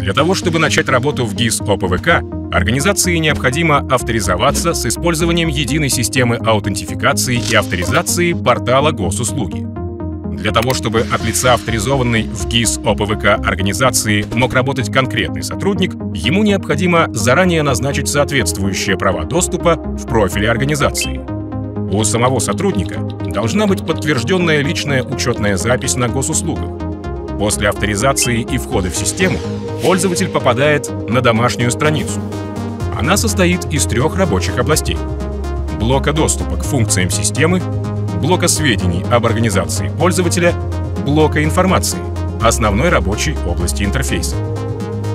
Для того, чтобы начать работу в ГИС ОПВК, организации необходимо авторизоваться с использованием единой системы аутентификации и авторизации портала госуслуги. Для того, чтобы от лица авторизованной в ГИС ОПВК организации мог работать конкретный сотрудник, ему необходимо заранее назначить соответствующие права доступа в профиле организации. У самого сотрудника должна быть подтвержденная личная учетная запись на госуслугах. После авторизации и входа в систему пользователь попадает на домашнюю страницу. Она состоит из трех рабочих областей. Блока доступа к функциям системы, блока сведений об организации пользователя, блока информации, основной рабочей области интерфейса.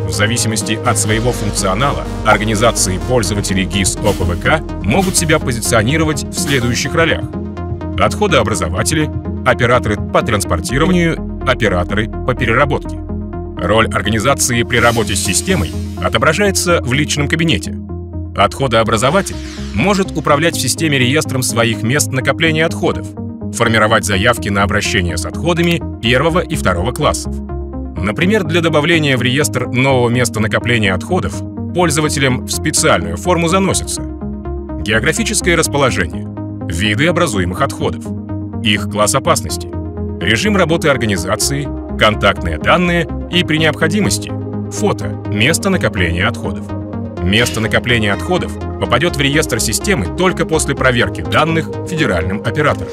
В зависимости от своего функционала, организации пользователей GIS ОПВК могут себя позиционировать в следующих ролях. Отходообразователи, операторы по транспортированию операторы по переработке. Роль организации при работе с системой отображается в личном кабинете. Отходообразователь может управлять в системе реестром своих мест накопления отходов, формировать заявки на обращение с отходами первого и второго классов. Например, для добавления в реестр нового места накопления отходов пользователям в специальную форму заносится географическое расположение, виды образуемых отходов, их класс опасности, режим работы организации, контактные данные и, при необходимости, фото место накопления отходов. Место накопления отходов попадет в реестр системы только после проверки данных федеральным оператором.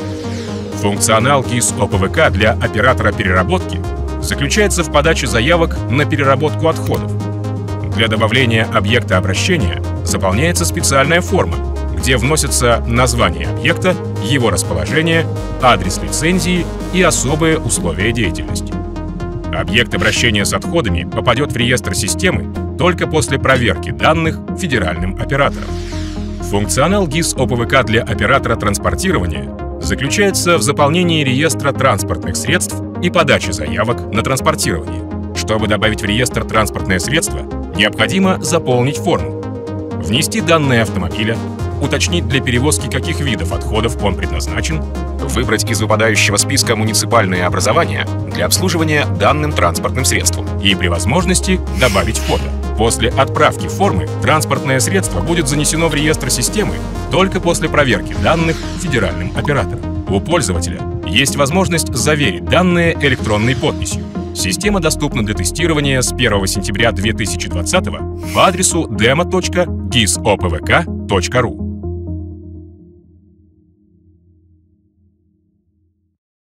Функционал КИС ОПВК для оператора переработки заключается в подаче заявок на переработку отходов. Для добавления объекта обращения заполняется специальная форма, где вносятся название объекта, его расположение, адрес лицензии и особые условия деятельности. Объект обращения с отходами попадет в реестр системы только после проверки данных федеральным оператором. Функционал ГИС ОПВК для оператора транспортирования заключается в заполнении реестра транспортных средств и подаче заявок на транспортирование. Чтобы добавить в реестр транспортное средство, необходимо заполнить форму, внести данные автомобиля, уточнить для перевозки каких видов отходов он предназначен, выбрать из выпадающего списка муниципальные образования для обслуживания данным транспортным средством и при возможности добавить фото. После отправки формы транспортное средство будет занесено в реестр системы только после проверки данных федеральным оператором. У пользователя есть возможность заверить данные электронной подписью. Система доступна для тестирования с 1 сентября 2020 по адресу demo.gisopvk.ru.